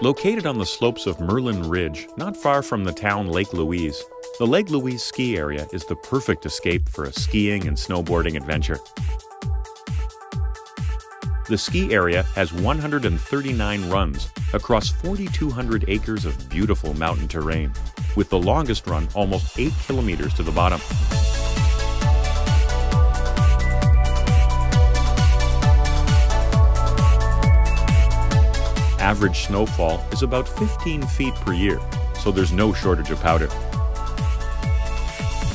Located on the slopes of Merlin Ridge, not far from the town Lake Louise, the Lake Louise ski area is the perfect escape for a skiing and snowboarding adventure. The ski area has 139 runs across 4,200 acres of beautiful mountain terrain, with the longest run almost 8 kilometers to the bottom. Average snowfall is about 15 feet per year, so there's no shortage of powder.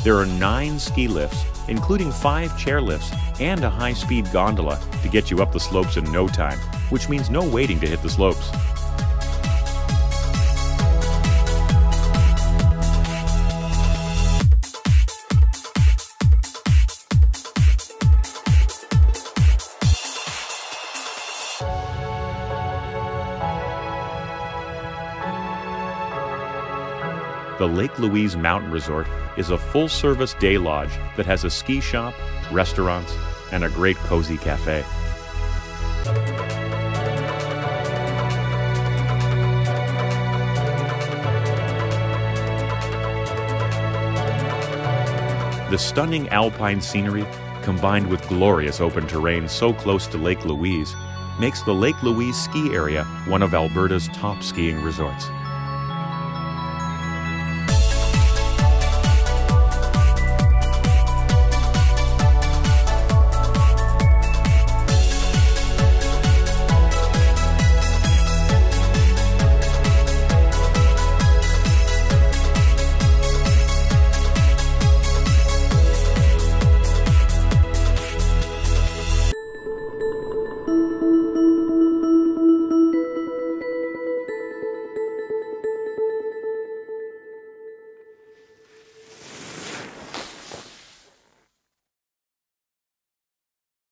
There are nine ski lifts, including five chairlifts and a high speed gondola to get you up the slopes in no time, which means no waiting to hit the slopes. The Lake Louise Mountain Resort is a full service day lodge that has a ski shop, restaurants, and a great cozy cafe. The stunning alpine scenery, combined with glorious open terrain so close to Lake Louise, makes the Lake Louise ski area one of Alberta's top skiing resorts.